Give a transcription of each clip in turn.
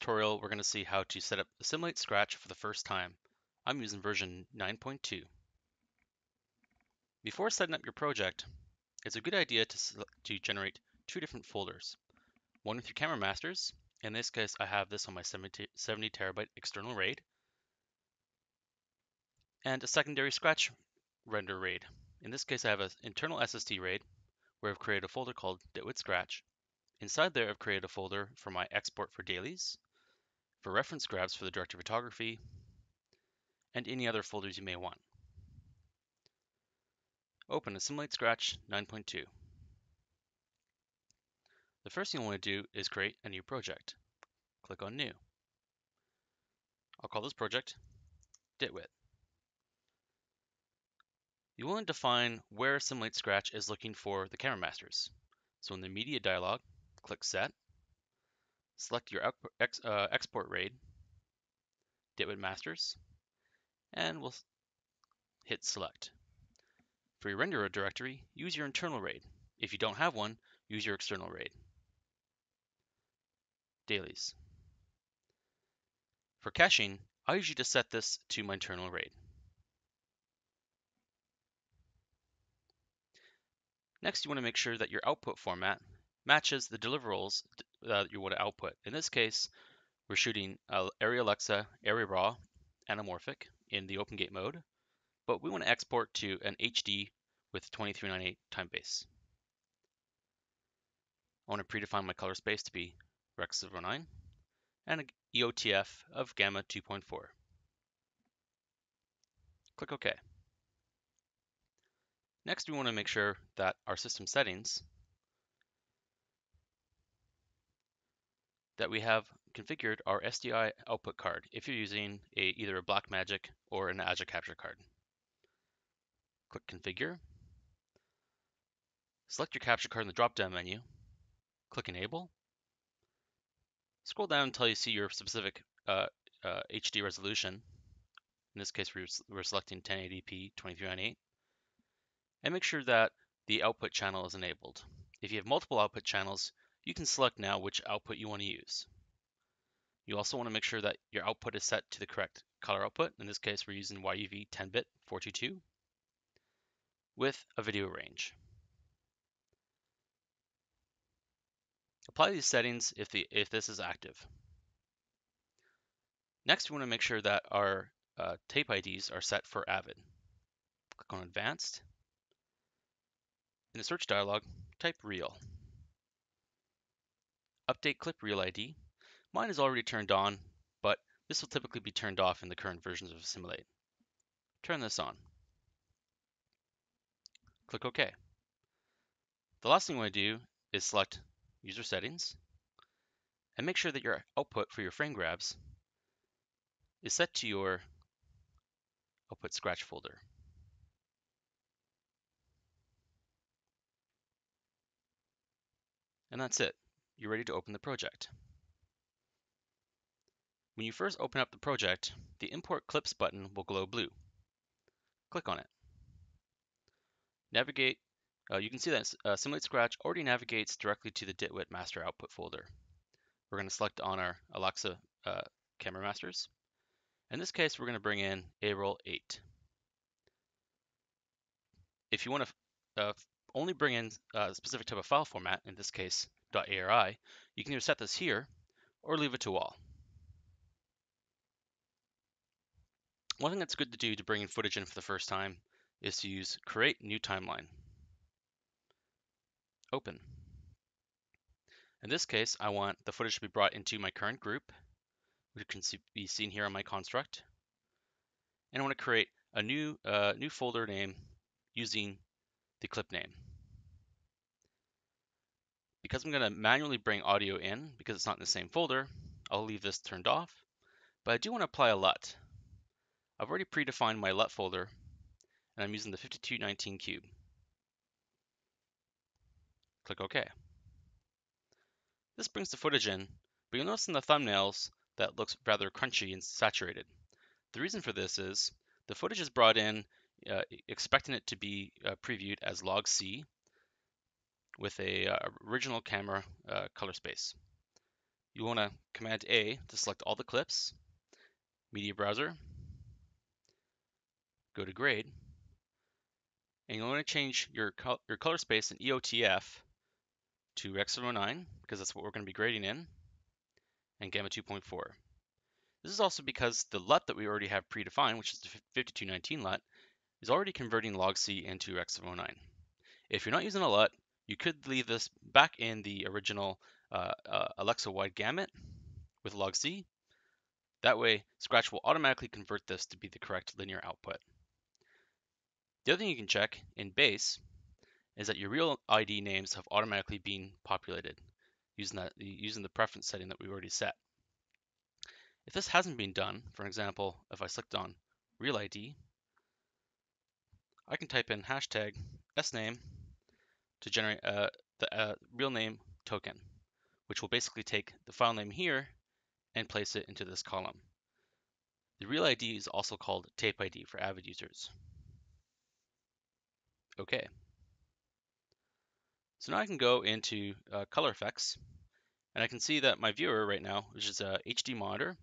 tutorial, we're going to see how to set up Assimilate Scratch for the first time. I'm using version 9.2. Before setting up your project, it's a good idea to, to generate two different folders. One with your camera masters. In this case, I have this on my 70, 70 terabyte external RAID. And a secondary Scratch render RAID. In this case, I have an internal SSD RAID where I've created a folder called DitWit Scratch. Inside there, I've created a folder for my export for dailies, for reference grabs for the director of photography, and any other folders you may want. Open Assimilate Scratch 9.2. The first thing I want to do is create a new project. Click on New. I'll call this project DitWit. You want to define where Assimilate Scratch is looking for the camera masters. So in the Media dialog, click Set, select your ex, uh, export RAID, DitWit Masters, and we'll hit Select. For your renderer directory, use your internal RAID. If you don't have one, use your external RAID. Dailies. For caching, I usually just set this to my internal RAID. Next, you want to make sure that your output format matches the deliverables that you want to output. In this case, we're shooting uh, Arri Alexa, Arri Raw, anamorphic in the OpenGate mode, but we want to export to an HD with 2398 time base. I want to predefine my color space to be Rec 09 and an EOTF of Gamma 2.4. Click OK. Next, we want to make sure that our system settings that we have configured our SDI output card if you're using a, either a Blackmagic or an Agile Capture card. Click Configure. Select your capture card in the drop-down menu. Click Enable. Scroll down until you see your specific uh, uh, HD resolution. In this case, we're, we're selecting 1080p 2398. And make sure that the output channel is enabled. If you have multiple output channels, you can select now which output you want to use. You also want to make sure that your output is set to the correct color output. In this case, we're using YUV 10-bit 422 with a video range. Apply these settings if, the, if this is active. Next, we want to make sure that our uh, tape IDs are set for Avid. Click on Advanced. In the search dialog, type Reel. Update clip reel ID. Mine is already turned on, but this will typically be turned off in the current versions of Assimilate. Turn this on. Click OK. The last thing we want to do is select User Settings and make sure that your output for your frame grabs is set to your output scratch folder. And that's it you're ready to open the project. When you first open up the project, the Import Clips button will glow blue. Click on it. Navigate, uh, you can see that uh, Assimilate Scratch already navigates directly to the DitWit master output folder. We're going to select on our Alexa uh, camera masters. In this case, we're going to bring in AROL 8. If you want to uh, only bring in uh, a specific type of file format, in this case .ari, you can either set this here or leave it to all. One thing that's good to do to bring in footage in for the first time is to use create new timeline. Open. In this case, I want the footage to be brought into my current group, which can be seen here on my construct. And I want to create a new, uh, new folder name using the clip name. Because I'm going to manually bring audio in, because it's not in the same folder, I'll leave this turned off. But I do want to apply a LUT. I've already predefined my LUT folder, and I'm using the 5219 cube. Click OK. This brings the footage in, but you'll notice in the thumbnails that looks rather crunchy and saturated. The reason for this is the footage is brought in uh, expecting it to be uh, previewed as log C, with a uh, original camera uh, color space. you want to Command A to select all the clips, Media Browser, go to Grade, and you want to change your, col your color space in EOTF to X709 because that's what we're going to be grading in, and Gamma 2.4. This is also because the LUT that we already have predefined, which is the 5219 LUT, is already converting log C into X709. If you're not using a LUT, you could leave this back in the original uh, uh, Alexa wide gamut with log C. That way, Scratch will automatically convert this to be the correct linear output. The other thing you can check in base is that your reel ID names have automatically been populated using that using the preference setting that we already set. If this hasn't been done, for example, if I clicked on reel ID, I can type in hashtag sname to generate uh, the reel name token, which will basically take the file name here and place it into this column. The reel ID is also called tape ID for Avid users. Okay. So now I can go into uh, color effects and I can see that my viewer right now, which is a HD monitor,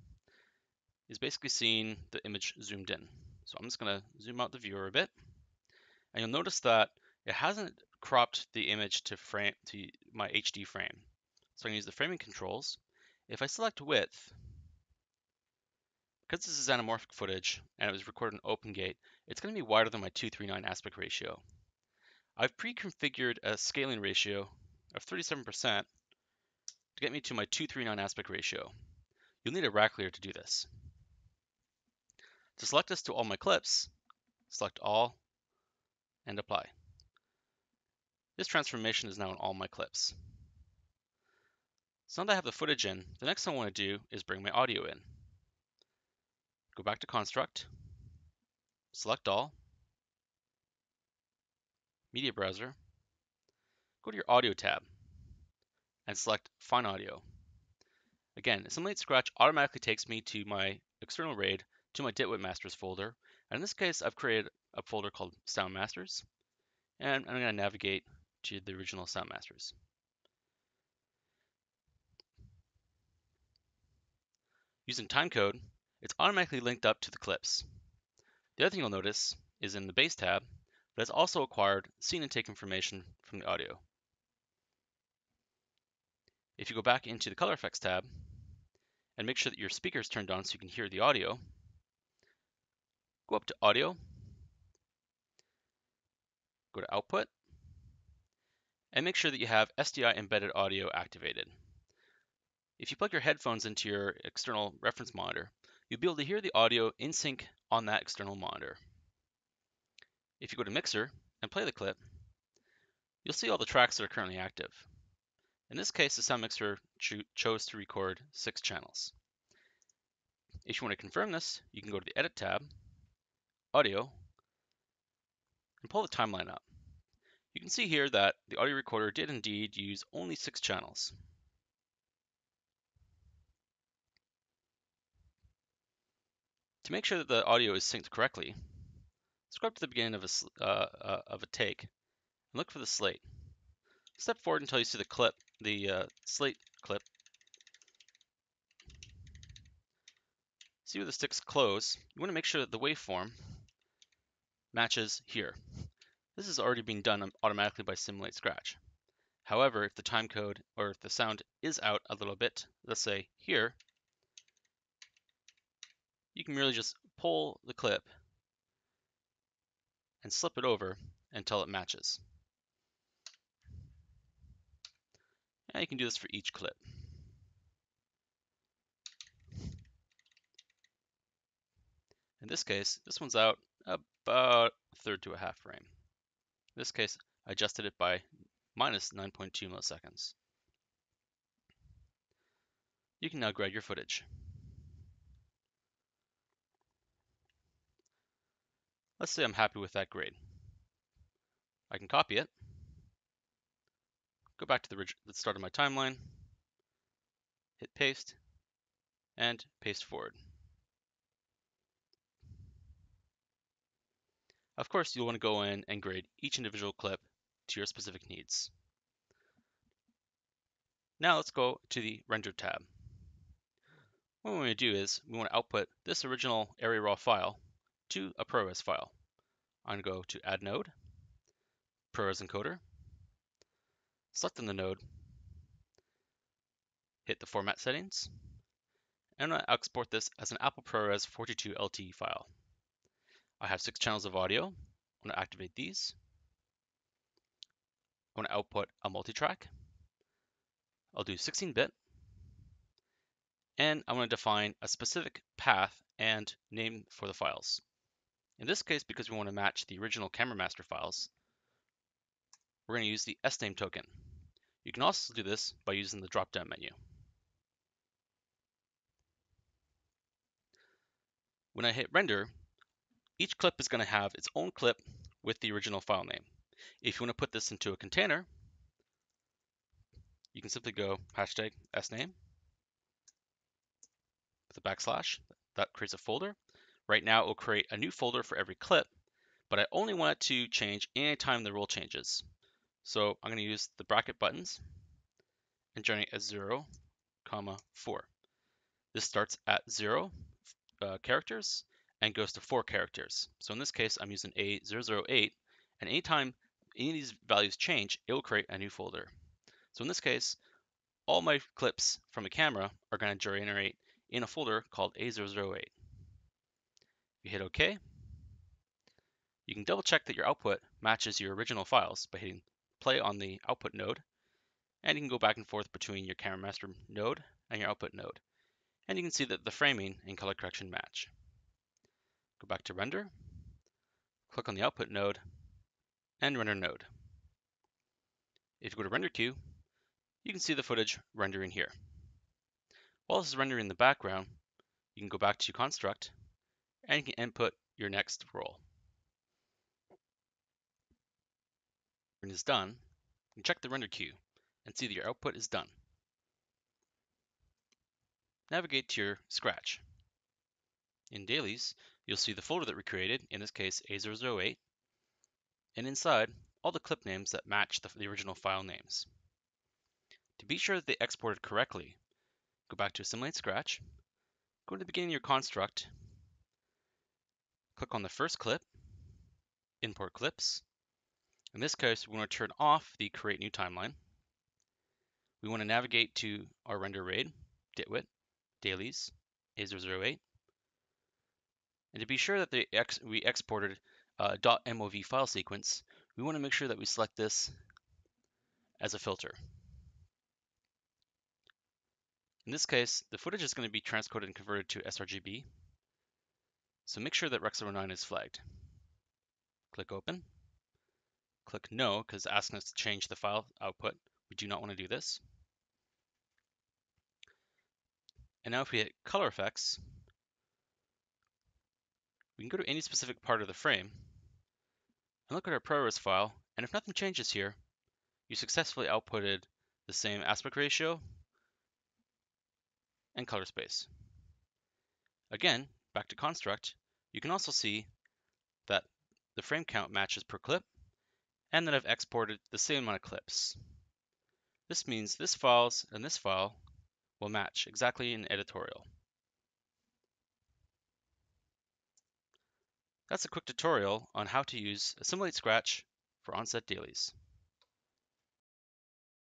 is basically seeing the image zoomed in. So I'm just going to zoom out the viewer a bit. And you'll notice that it hasn't cropped the image to frame to my HD frame. So I'm going to use the framing controls. If I select width, because this is anamorphic footage and it was recorded in OpenGate, it's going to be wider than my 239 aspect ratio. I've pre-configured a scaling ratio of 37% to get me to my 239 aspect ratio. You'll need a rack layer to do this. To select this to all my clips, select all and apply. This transformation is now in all my clips. So now that I have the footage in, the next thing I want to do is bring my audio in. Go back to Construct, select all, Media Browser, go to your Audio tab, and select Fine Audio. Again, Assimilate Scratch automatically takes me to my external RAID, to my DITWit Masters folder, and in this case I've created a folder called Sound Masters, and I'm going to navigate to the original Sound Masters. Using timecode, it's automatically linked up to the clips. The other thing you'll notice is in the Base tab, that it's also acquired scene and take information from the audio. If you go back into the Color Effects tab and make sure that your speaker is turned on so you can hear the audio, go up to Audio, go to Output, and make sure that you have SDI embedded audio activated. If you plug your headphones into your external reference monitor, you'll be able to hear the audio in sync on that external monitor. If you go to Mixer and play the clip, you'll see all the tracks that are currently active. In this case, the sound mixer cho chose to record six channels. If you want to confirm this, you can go to the Edit tab, Audio, and pull the timeline up. You can see here that the audio recorder did indeed use only six channels. To make sure that the audio is synced correctly, scrub to the beginning of a, uh, uh, of a take and look for the slate. Step forward until you see the clip, the uh, slate clip. See where the sticks close. You want to make sure that the waveform matches here. This is already being done automatically by Assimilate Scratch. However, if the timecode or if the sound is out a little bit, let's say here, you can merely just pull the clip and slip it over until it matches. And you can do this for each clip. In this case, this one's out about a third to a half frame. In this case, I adjusted it by minus 9.2 milliseconds. You can now grade your footage. Let's say I'm happy with that grade. I can copy it, go back to the, the start of my timeline, hit paste, and paste forward. Of course, you'll want to go in and grade each individual clip to your specific needs. Now let's go to the Render tab. what we want to do is we want to output this original Arri raw file to a ProRes file. I'm going to go to Add Node, ProRes Encoder, select on the node, hit the format settings, and I'm going to export this as an Apple ProRes 42 LTE file. I have six channels of audio. I'm going to activate these. I'm going to output a multi-track. I'll do 16-bit. And I'm going to define a specific path and name for the files. In this case, because we want to match the original camera master files, we're going to use the sname token. You can also do this by using the drop-down menu. When I hit render, each clip is going to have its own clip with the original file name. If you want to put this into a container, you can simply go hashtag sname with a backslash. That creates a folder. Right now, it will create a new folder for every clip, but I only want it to change anytime the rule changes. So I'm going to use the bracket buttons and generate a 0, comma 4. This starts at 0 uh, characters and goes to 4 characters. So in this case, I'm using A008, and anytime any of these values change, it will create a new folder. So in this case, all my clips from a camera are going to generate in a folder called A008. If you hit OK, you can double check that your output matches your original files by hitting play on the output node, and you can go back and forth between your camera master node and your output node. And you can see that the framing and color correction match. Go back to render, click on the output node, and render node. If you go to render queue, you can see the footage rendering here. While this is rendering in the background, you can go back to construct and you can input your next roll. When it's done, you can check the render queue and see that your output is done. Navigate to your Scratch. In Dailies, you'll see the folder that we created, in this case A008, and inside, all the clip names that match the, the original file names. To be sure that they exported correctly, go back to Assimilate Scratch, go to the beginning of your construct, click on the first clip, Import Clips. In this case, we want to turn off the Create New Timeline. We want to navigate to our render RAID, DITWIT, Dailies, A008. And to be sure that ex we exported uh, a .mov file sequence, we want to make sure that we select this as a filter. In this case, the footage is going to be transcoded and converted to sRGB. So make sure that Rec 09 is flagged. Click Open. Click No, because asking us to change the file output. We do not want to do this. And now if we hit Color Effects, we can go to any specific part of the frame and look at our ProRes file, and if nothing changes here, you successfully outputted the same aspect ratio and color space. Again, back to construct, you can also see that the frame count matches per clip and that I've exported the same amount of clips. This means this files and this file will match exactly in editorial. That's a quick tutorial on how to use Assimilate Scratch for onset dailies.